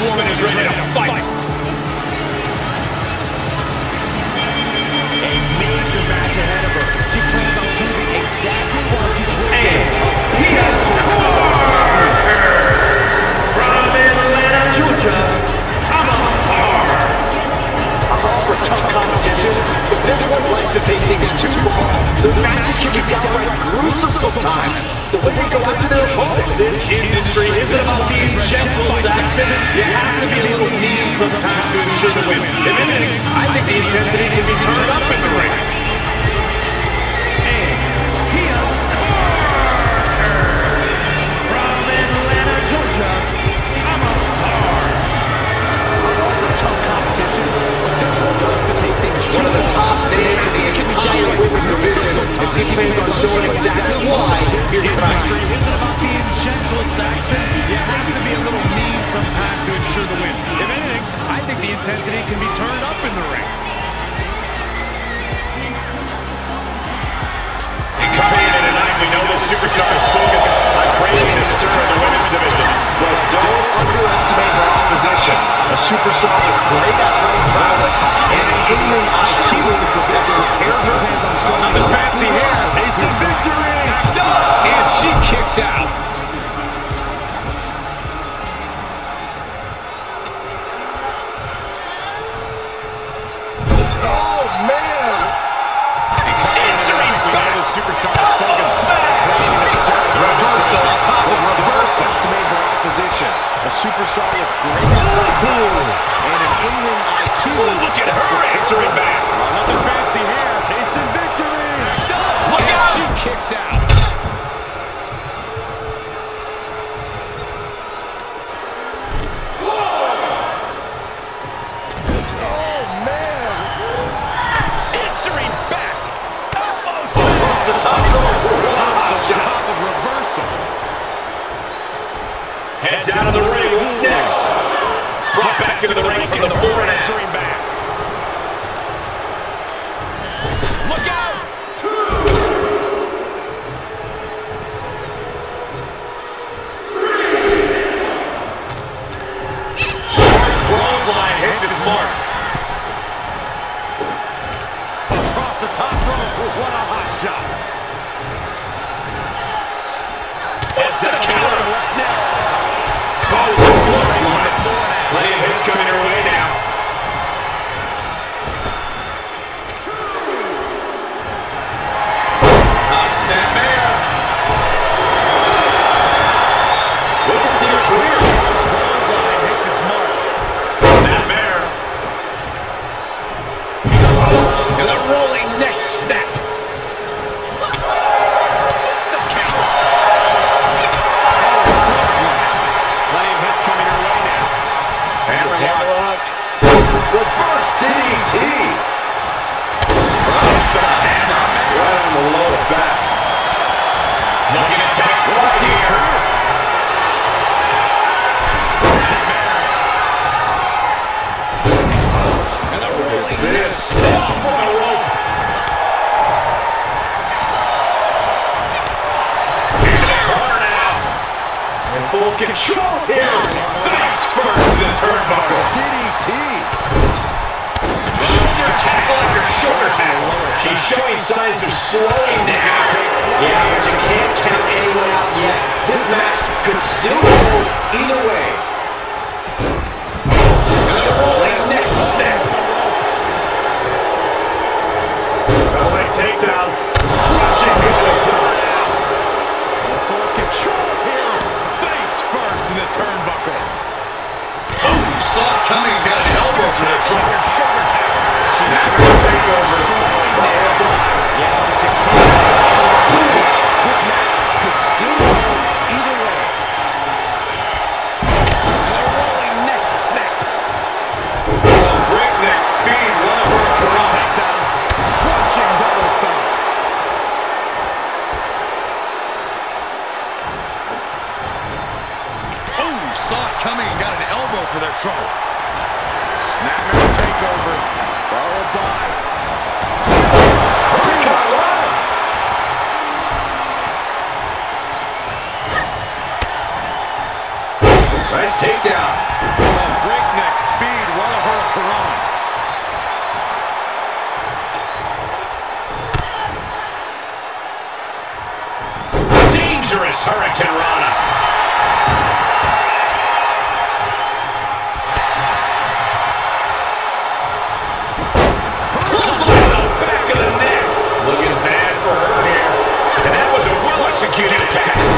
woman is ready to fight. I think the intensity can be turned up in the ring. Here, from Atlanta, Georgia, I'm a tough competition. To take things one of the top names in the entire women's division, showing exactly why to be a little mean sometimes to ensure the win. If anything, I think the intensity can be turned the. In tonight, we know this superstar is focused on creating a stir in the women's division. But don't underestimate her opposition. A superstar with great athletic prowess and an in-ring IQ that can prepare her hands on The fancy hair, tasted victory, and she kicks out. Superstar is focused on creating a stir in the women's Reversal on top of reversal. Estimate her opposition. A superstar with great athletic and an in-ring IQ. Ooh, look at her answering back. Another fancy hair, tasting victory. Look out. she kicks out. Heads out of the ring. What's next? Brought back into the ring from the floor and answering back. Look out! Sharp clothesline hits its mark. Across the top rope. What a full control here. Face first to the turnbuckle. DDT. Shoulder tackle after shoulder tackle. She's showing signs of slowing down. Yeah, but you can't count anyone out yet. This match could still go either way. dangerous Hurricanrana. Back of the neck. Looking bad for her here. And that was a well-executed attack.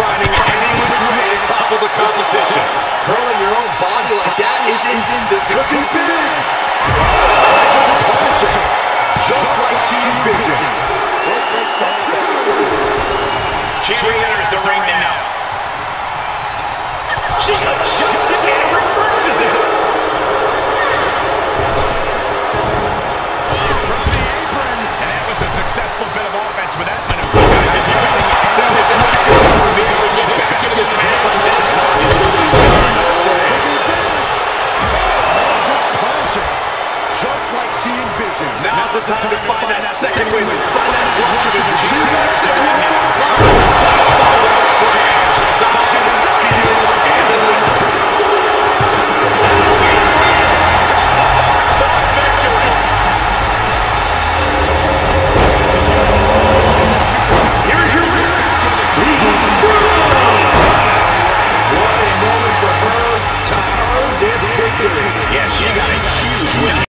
finding any which way to topple the competition. Hurling your own body like that is, is, is this could be big.